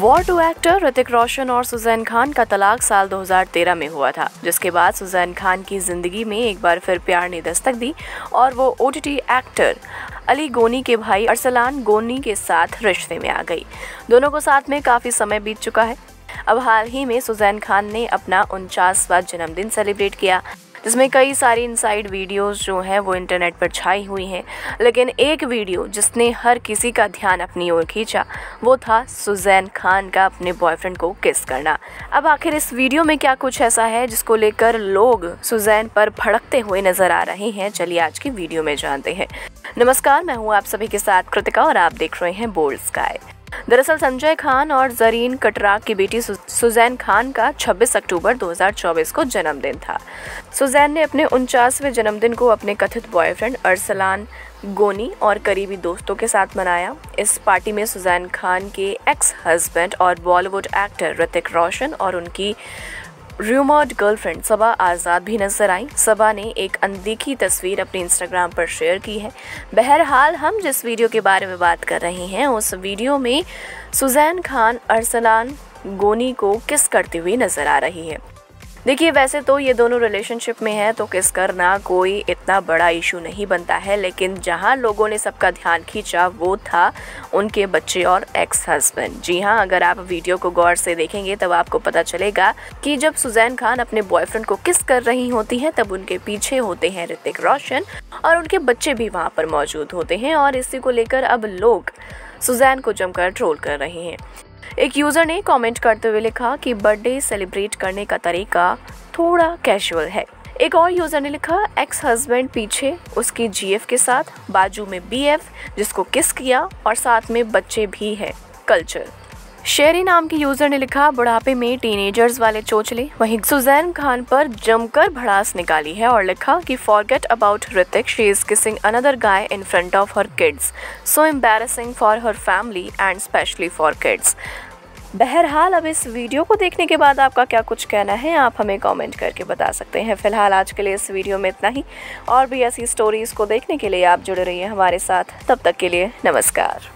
War two actor Hrithik Roshan और सुजैन खान का तलाक साल 2013 में हुआ था। जिसके बाद सुजैन खान की ज़िंदगी में एक बार फिर प्यार ने दस्तक दी और वो ओटीटी एक्टर अली गोनी के भाई अरसलान गोनी के साथ रिश्ते में आ गई। दोनों को साथ में काफ़ी समय बीत चुका है। अब हाल ही में सुजैन खान ने अपना उनचासवा जन्मदिन सेलिब्रेट किया। जिसमें कई सारी इनसाइड वीडियोस जो हैं वो इंटरनेट पर छाई हुई हैं। लेकिन एक वीडियो जिसने हर किसी का ध्यान अपनी ओर खींचा, वो था सुजैन खान का अपने बॉयफ्रेंड को किस करना। अब आखिर इस वीडियो में क्या कुछ ऐसा है जिसको लेकर लोग सुजैन पर भड़कते हुए नज़र आ रहे हैं? चलिए आज की वीडियो में जानते हैं। नमस्कार, मैं हूँ आप सभी के साथ कृतिका और आप देख रहे हैं बोल्ड स्काई दरअसल संजय खान और जरीन कटरा की बेटी सुजैन खान का 26 अक्टूबर 2024 को जन्मदिन था। सुजैन ने अपने उनचासवें जन्मदिन को अपने कथित बॉयफ्रेंड अरसलान गोनी और करीबी दोस्तों के साथ मनाया। इस पार्टी में सुजैन खान के एक्स हस्बैंड और बॉलीवुड एक्टर ऋतिक रोशन और उनकी रूमर्ड गर्लफ्रेंड सबा आज़ाद भी नज़र आई। सबा ने एक अनदेखी तस्वीर अपने इंस्टाग्राम पर शेयर की है। बहरहाल, हम जिस वीडियो के बारे में बात कर रहे हैं, उस वीडियो में सुजैन खान अरसलान गोनी को किस करती हुई नज़र आ रही है? देखिए, वैसे तो ये दोनों रिलेशनशिप में है तो किस करना कोई इतना बड़ा इशू नहीं बनता है, लेकिन जहाँ लोगों ने सबका ध्यान खींचा, वो था उनके बच्चे और एक्स हस्बैंड जी हाँ अगर आप वीडियो को गौर से देखेंगे, तब आपको पता चलेगा कि जब सुजैन खान अपने बॉयफ्रेंड को किस कर रही होती हैं, तब उनके पीछे होते हैं ऋतिक रोशन और उनके बच्चे भी वहाँ पर मौजूद होते हैं और इसी को लेकर अब लोग सुजैन को जमकर ट्रोल कर रहे हैं। एक यूज़र ने कमेंट करते हुए लिखा कि बर्थडे सेलिब्रेट करने का तरीका थोड़ा कैजुअल है। एक और यूज़र ने लिखा एक्स हस्बैंड पीछे, उसकी जीएफ के साथ, बाजू में बीएफ जिसको किस किया, और साथ में बच्चे भी है कल्चर शेरी नाम की यूज़र ने लिखा, बुढ़ापे में टीनेजर्स वाले चोचले, वहीं सुजैन खान पर जमकर भड़ास निकाली है और लिखा कि forget about Hrithik she is kissing another guy in front of her kids so embarrassing for her family and specially for kids बहरहाल, अब इस वीडियो को देखने के बाद आपका क्या कुछ कहना है, आप हमें कमेंट करके बता सकते हैं। फ़िलहाल आज के लिए इस वीडियो में इतना ही। और भी ऐसी स्टोरीज़ को देखने के लिए आप जुड़े रहिए हमारे साथ। तब तक के लिए नमस्कार।